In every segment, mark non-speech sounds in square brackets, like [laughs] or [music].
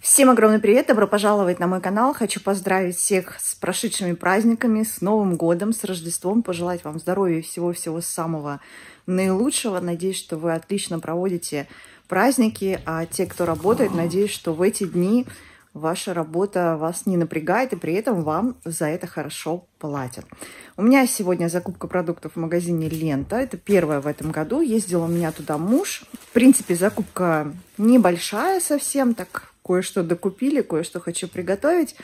Всем огромный привет, добро пожаловать на мой канал. Хочу поздравить всех с прошедшими праздниками, с Новым годом, с Рождеством, пожелать вам здоровья и всего-всего самого наилучшего. Надеюсь, что вы отлично проводите праздники, а те, кто работает, надеюсь, что в эти дни ваша работа вас не напрягает, и при этом вам за это хорошо платят. У меня сегодня закупка продуктов в магазине «Лента». Это первая в этом году. Ездил у меня туда муж. В принципе, закупка небольшая совсем, так кое-что докупили, кое-что хочу приготовить.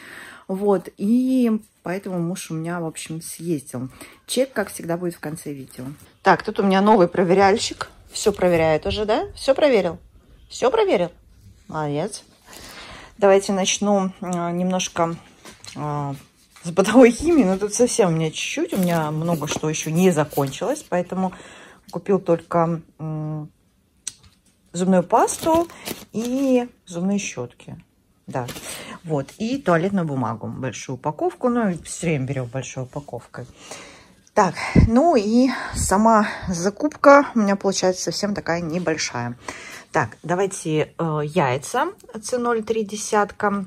Вот, и поэтому муж у меня, в общем, съездил. Чек, как всегда, будет в конце видео. Так, тут у меня новый проверяльщик. Все проверяет уже, да? Все проверил? Все проверил? Молодец. Давайте начну а, немножко а, с бытовой химии. Но тут совсем у меня чуть-чуть. У меня много что еще не закончилось. Поэтому купил только зубную пасту и зубные щетки. Да, вот. И туалетную бумагу, большую упаковку. Ну, все время берем большой упаковкой. Так, ну и сама закупка у меня получается совсем такая небольшая. Так, давайте э, яйца C0,3 десятка.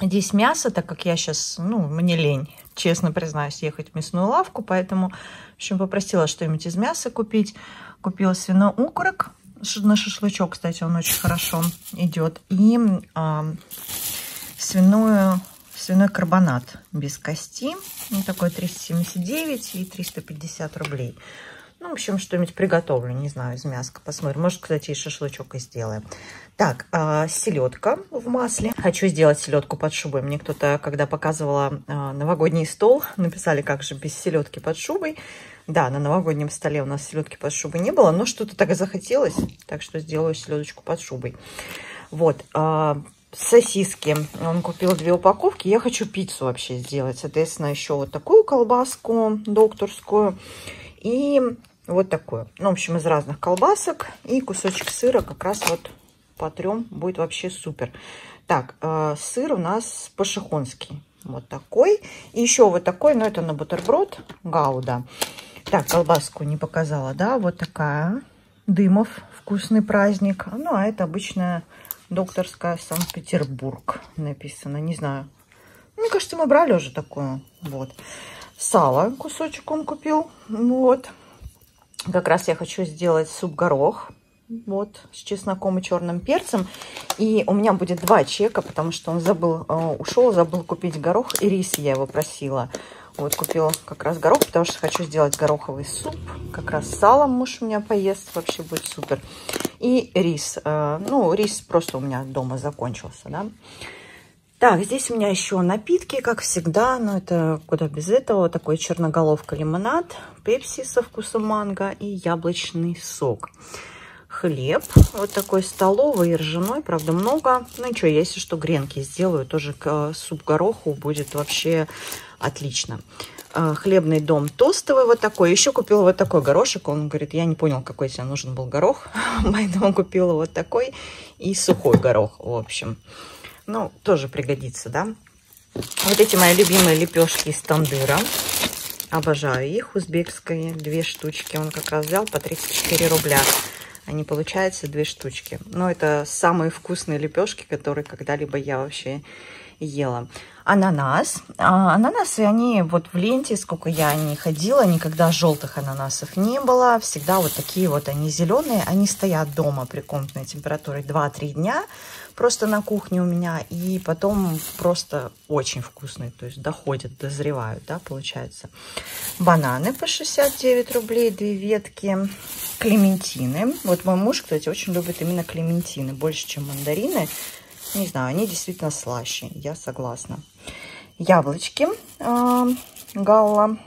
Здесь мясо, так как я сейчас, ну, мне лень, честно признаюсь, ехать в мясную лавку, поэтому, в общем, попросила что-нибудь из мяса купить. Купила свиной укорок, на шашлычок, кстати, он очень хорошо идет. И а, свиную, свиной карбонат без кости. Ну, такой 379 и 350 рублей. Ну, в общем, что-нибудь приготовлю, не знаю, из мяска. Посмотрим. Может, кстати, и шашлычок и сделаем. Так, а, селедка в масле. Хочу сделать селедку под шубой. Мне кто-то, когда показывала а, новогодний стол, [laughs] написали, как же без селедки под шубой. Да, на новогоднем столе у нас селедки под шубой не было, но что-то так и захотелось, так что сделаю селедочку под шубой. Вот, а, сосиски. Он купил две упаковки. Я хочу пиццу вообще сделать. Соответственно, еще вот такую колбаску докторскую и вот такую. Ну, в общем, из разных колбасок и кусочек сыра как раз вот по трем будет вообще супер. Так, э, сыр у нас пашихонский. Вот такой. И еще вот такой, но это на бутерброд гауда. Так, колбаску не показала, да, вот такая. Дымов, вкусный праздник. Ну, а это обычная докторская Санкт-Петербург написано, не знаю. Мне кажется, мы брали уже такое. Вот. Сало кусочек он купил. Вот. Как раз я хочу сделать суп-горох. Вот, с чесноком и черным перцем. И у меня будет два чека, потому что он забыл, э, ушел, забыл купить горох и рис, я его просила. Вот купила как раз горох, потому что хочу сделать гороховый суп. Как раз салом муж у меня поест, вообще будет супер. И рис. Э, ну, рис просто у меня дома закончился, да. Так, здесь у меня еще напитки, как всегда, но это куда без этого. Такой черноголовка лимонад, пепси со вкусом манго и яблочный сок. Хлеб, вот такой столовый, ржаной, правда много. Ну ничего, если что, гренки сделаю, тоже к э, суп гороху будет вообще отлично. А, хлебный дом тостовый вот такой. Еще купила вот такой горошек. Он говорит, я не понял, какой тебе нужен был горох. [laughs] Поэтому купила вот такой и сухой горох, в общем. Ну, тоже пригодится, да. Вот эти мои любимые лепешки из тандыра. Обожаю их, узбекские. Две штучки он как раз взял по 34 рубля. Они получаются две штучки. Но это самые вкусные лепешки, которые когда-либо я вообще ела. Ананас. А, ананасы, они вот в ленте, сколько я не ходила, никогда желтых ананасов не было. Всегда вот такие вот они зеленые. Они стоят дома при комнатной температуре 2-3 дня просто на кухне у меня. И потом просто очень вкусные, то есть доходят, дозревают, да, получается. Бананы по 69 рублей, две ветки. Клементины. Вот мой муж, кстати, очень любит именно клементины, больше, чем мандарины. Не знаю, они действительно слаще, я согласна. Яблочки э, Галла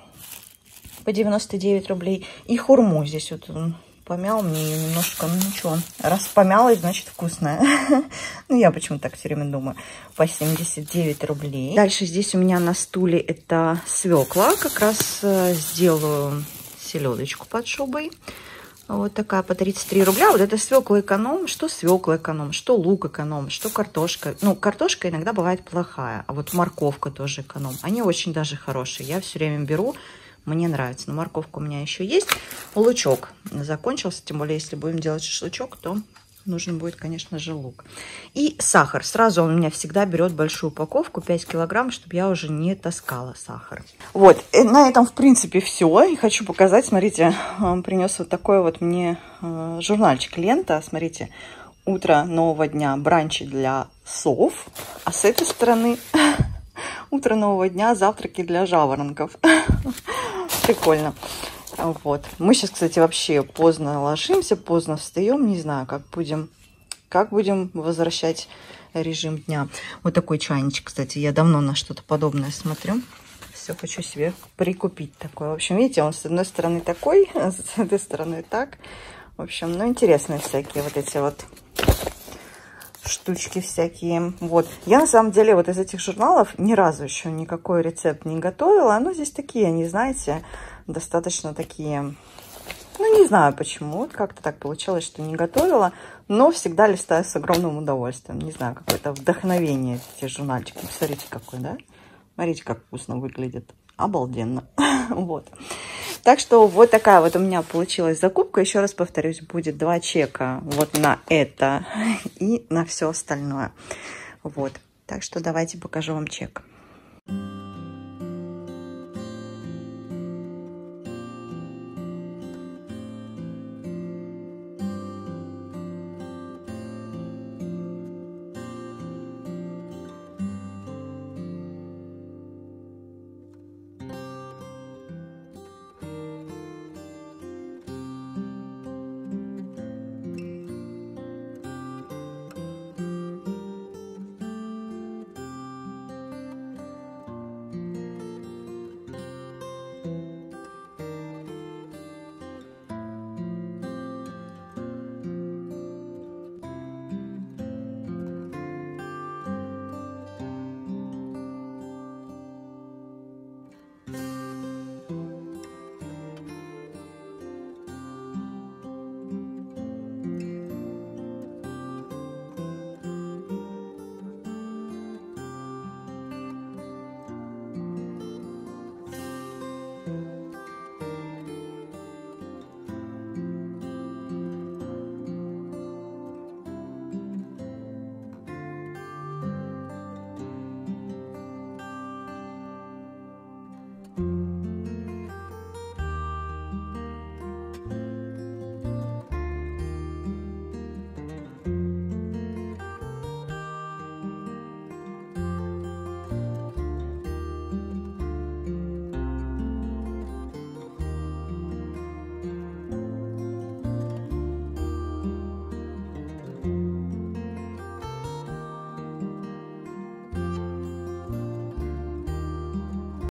по 99 рублей. И хурму здесь вот помял мне немножко, ну ничего. Раз помялась, значит вкусная. [laughs] ну, я почему так все время думаю. По 79 рублей. Дальше здесь у меня на стуле это свекла. Как раз э, сделаю селедочку под шубой. Вот такая по 33 рубля. Вот это свекла эконом. Что свекла эконом, что лук эконом, что картошка. Ну, картошка иногда бывает плохая. А вот морковка тоже эконом. Они очень даже хорошие. Я все время беру. Мне нравится. Но морковка у меня еще есть. Лучок закончился. Тем более, если будем делать шашлычок, то нужен будет, конечно же, лук. И сахар. Сразу он у меня всегда берет большую упаковку, 5 килограмм, чтобы я уже не таскала сахар. Вот, и на этом, в принципе, все. И хочу показать, смотрите, он принес вот такой вот мне э, журнальчик лента. Смотрите, утро нового дня, бранчи для сов. А с этой стороны утро нового дня, завтраки для жаворонков. [laughs] Прикольно. Вот. Мы сейчас, кстати, вообще поздно ложимся, поздно встаем. Не знаю, как будем, как будем возвращать режим дня. Вот такой чайничек, кстати. Я давно на что-то подобное смотрю. Все хочу себе прикупить такой. В общем, видите, он с одной стороны такой, а [laughs] с этой стороны так. В общем, ну, интересные всякие вот эти вот штучки всякие. Вот. Я на самом деле вот из этих журналов ни разу еще никакой рецепт не готовила. Но здесь такие, они, знаете, достаточно такие... Ну, не знаю почему, как-то так получилось, что не готовила, но всегда листаю с огромным удовольствием. Не знаю, какое-то вдохновение эти журнальчики. Смотрите, какой, да? Смотрите, как вкусно выглядит. Обалденно. [laughs] вот. Так что вот такая вот у меня получилась закупка. Еще раз повторюсь, будет два чека вот на это [laughs] и на все остальное. Вот. Так что давайте покажу вам чек.